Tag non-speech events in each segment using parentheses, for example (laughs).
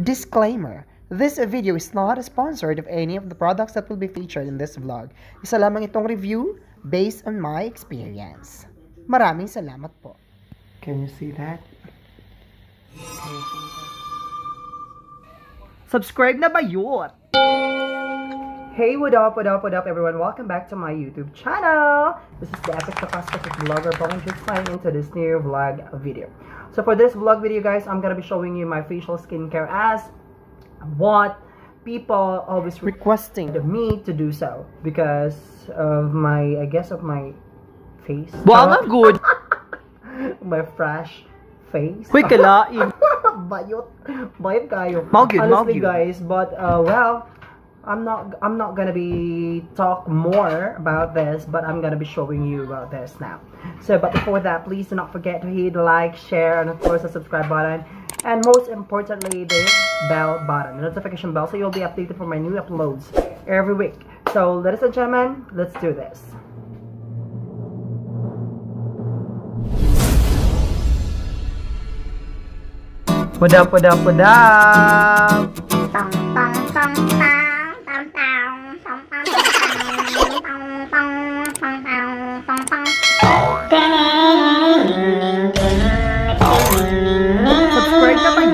Disclaimer. This video is not sponsored of any of the products that will be featured in this vlog. Isa lamang itong review based on my experience. Maraming salamat po. Can you see that? Subscribe na ba yun? Hey, what up, what up, what up, everyone? Welcome back to my YouTube channel. This is the Epic Cosmetics Vlogger Bong just signing into this new vlog video. So for this vlog video, guys, I'm gonna be showing you my facial skincare as what people always requesting me to do so because of my, I guess, of my face. Wow, nga good. (laughs) my fresh face. Uy, kalain. (laughs) Bayot. Bayot kayo. Mau mau Honestly, guys, but, uh, well, I'm not, I'm not gonna be talk more about this, but I'm gonna be showing you about this now. So, but before that, please do not forget to hit the like, share, and of course the subscribe button. And most importantly, the bell button, the notification bell, so you'll be updated for my new uploads every week. So, ladies and gentlemen, let's do this. What up, what up, what up? Tong tong tong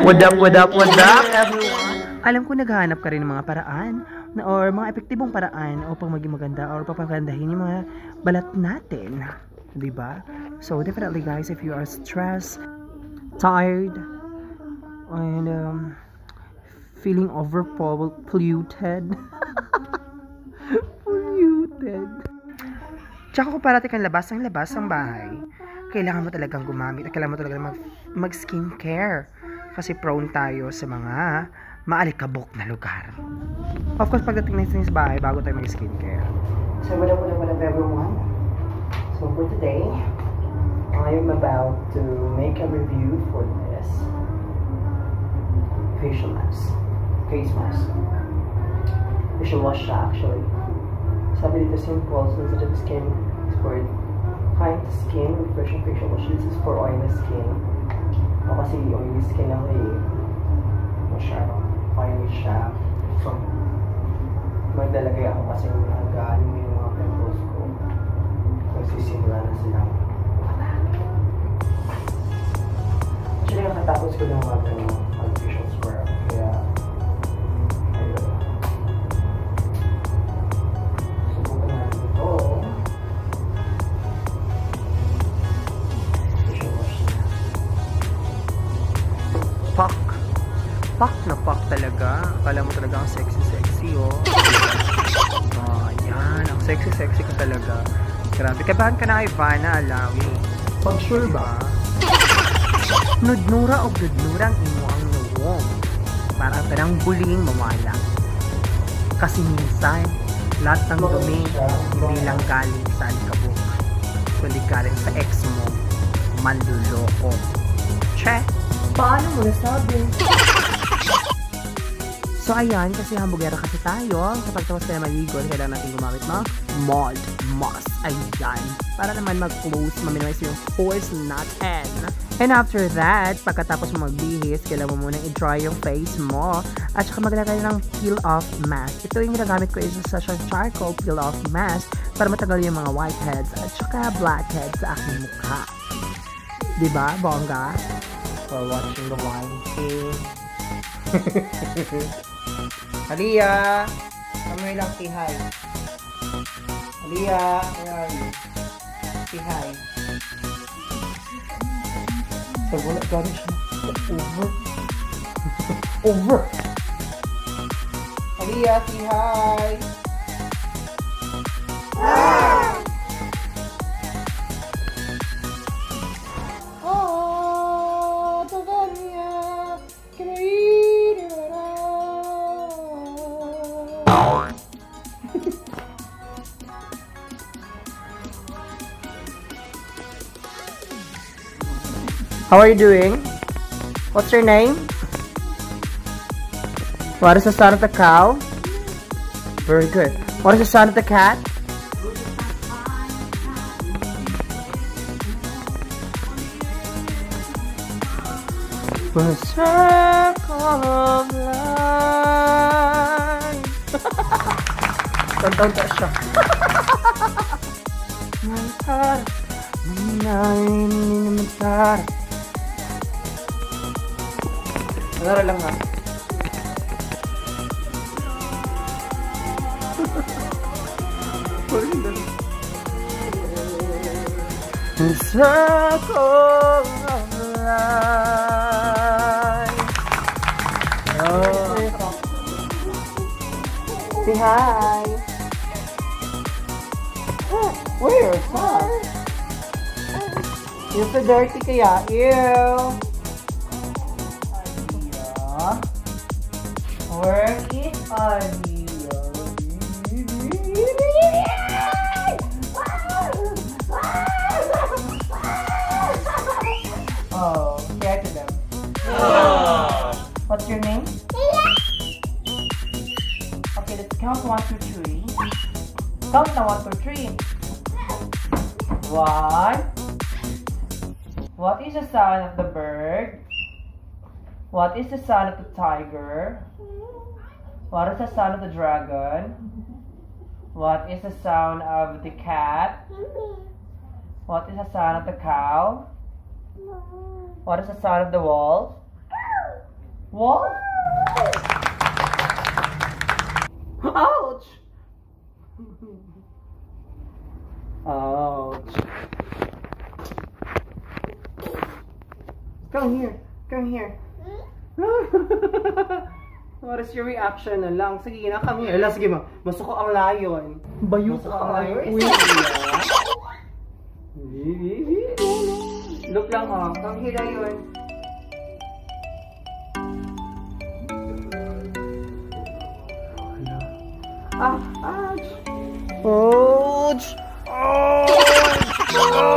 What up, what up, what up, everyone? Alam ko naghahanap ka rin ng mga paraan na, or mga epektibong paraan upang maging maganda or papagandahin yung mga balat natin. ba? Diba? So definitely guys, if you are stressed, tired, and um, feeling overpolluted, (laughs) 100. Tsaka kung parati kang labas ng labas ng bahay, kailangan mo talagang gumamit at kailangan mo talaga mag, mag skincare kasi prone tayo sa mga maalikabok na lugar. Of course, pagdating natin sa bahay, bago tayo mag-skincare. So, wala ko naman everyone. So, for today, I'm about to make a review for this facial mask. Face mask. Facial wash siya, actually. Sabi dito, simple, sensitive skin is for kind skin, refreshing facial wash. This is for oily skin. O kasi oily skin ako eh. Masyado. Oily siya. So, magdalagay ako kasi nagaling yung mga pimples ko. Nagsisimula na matali. Actually, nakatapos ko lang mag, ano, Akala mo talaga ang sexy-sexy, oh. Ah, yan. Ang sexy-sexy ka talaga. Grabe. Kabahan ka na, Ivana, alawi. Pag sure ba? Nudnura o nudnura ang imo ang nuwong. Para ang tanang buling mawala. Kasi minsan, lahat ng dumi, hindi lang galing sa alikabok. Kundi galing sa ex mo, manluloko. Che! Paano mo nasabi? So ayan, kasi hamburgera kasi tayo. Kapag tapos tayo maligo, kailangan natin gumamit ng mold mask. Ayan. Para naman mag-close, ma-minimize yung pores natin. And after that, pagkatapos mo magbihis, kailangan mo munang i-dry yung face mo. At saka maglagay ng peel-off mask. Ito yung ginagamit ko is sa charcoal peel-off mask para matagal yung mga whiteheads at saka blackheads sa aking mukha. Diba, bongga? For watching the wine (laughs) Halia! Come here lang, say hi. Halia, where are you? Say hi. Sa wala gano'n siya. Over. (laughs) Over! Halia, say hi! Hi! How are you doing? What's your name? What is the sound of the cow? Very good. What is the sound of the cat? The circle of life. (laughs) don't, don't. (laughs) Nara lang ha. Circle of life. Oh. Say hi. Where? Stop. You're so dirty kaya. Ew. Oh, hi to them. What's your name? Okay, let's count one, two, three. Count one, two, three. One. What is the sound of the bird? What is the sound of the tiger? What is the sound of the dragon? What is the sound of the cat? What is the sound of the cow? What is the sound of the wolf? Wolf? Ouch! Ouch. Come here. Come here. (laughs) What is your reaction na lang? Sige na, here. Ala, sige ma. Masuko ang layon. Bayot Masuko ang layon. Uy, (laughs) Look lang oh. Come here, layon. Ah, ouch. Ouch. Ouch.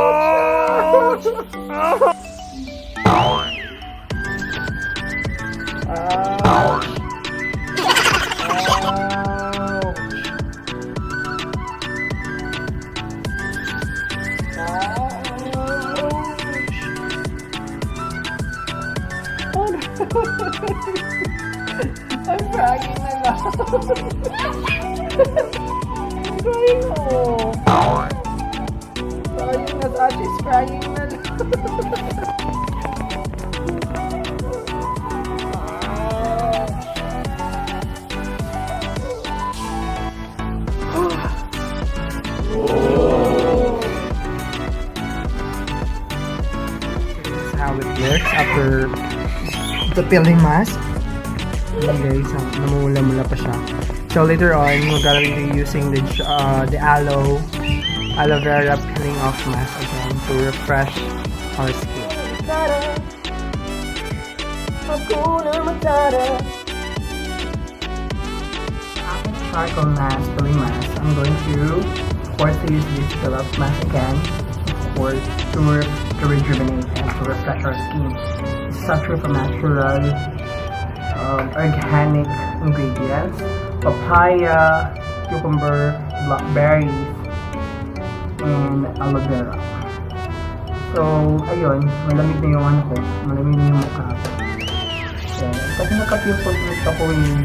I'm crying na lang. I'm crying oh. Crying na sa atis, crying na lang. The peeling mask. Ayan guys, namumula-mula pa siya. So later on, we're gonna be using the uh, the aloe aloe vera peeling off mask again to refresh our skin. Charcoal mask, peeling mask, I'm going to, of course, to use this peel off mask again, of course, to, re to rejuvenate and to refresh our skin. Such from natural um, organic ingredients, papaya, cucumber, blackberries, and aloe vera. So, ayun, malamig na yung ano ko, malamig na yung mukha. Kasi nakapipot ulit ako yung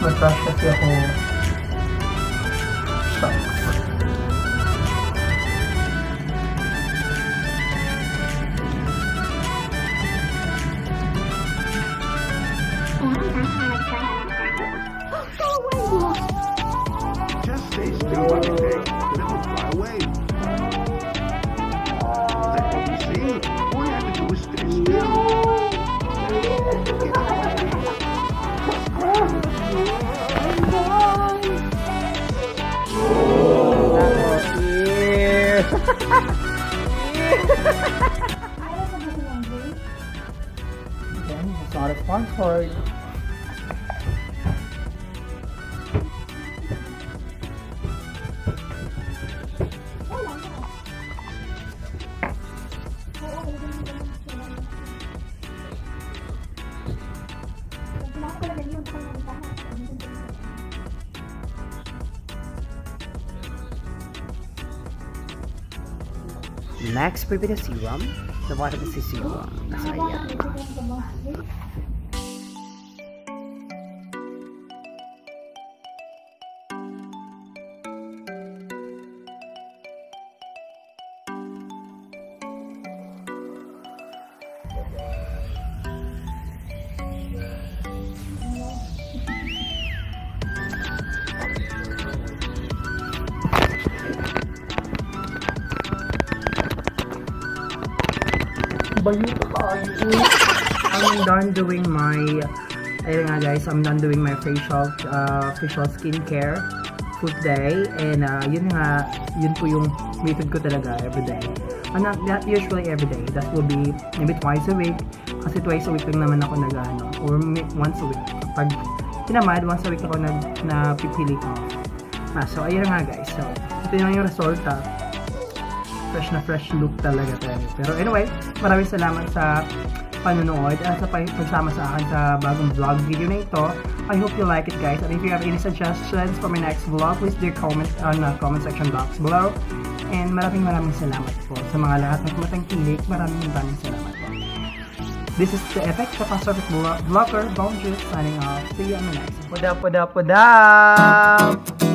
matrush kasi ako Next, will be the serum. The water is the serum. So, ayan. Bayo tayo. I'm done doing my, ayun nga guys, I'm done doing my facial, uh, facial skincare for today. And uh, yun nga, yun po yung method ko talaga everyday. And not, not usually everyday. That will be maybe twice a week. Kasi twice a week lang naman ako nag ano, or once a week. Pag tinamad, once a week ako nag, na pipili ko. Ah, so ayun nga guys. So, ito yung resulta fresh na fresh look talaga tayo. Pero anyway, maraming salamat sa panonood at sa pag- pagsama sa akin sa bagong vlog video na ito. I hope you like it guys. And if you have any suggestions for my next vlog, please do comment on the comment section box below. And maraming maraming salamat po sa mga lahat ng tumatangkilik. Maraming maraming salamat po. This is the Effect, Pacific Vlogger, Bonjour, signing off. See you on the next. Puda, puda, puda!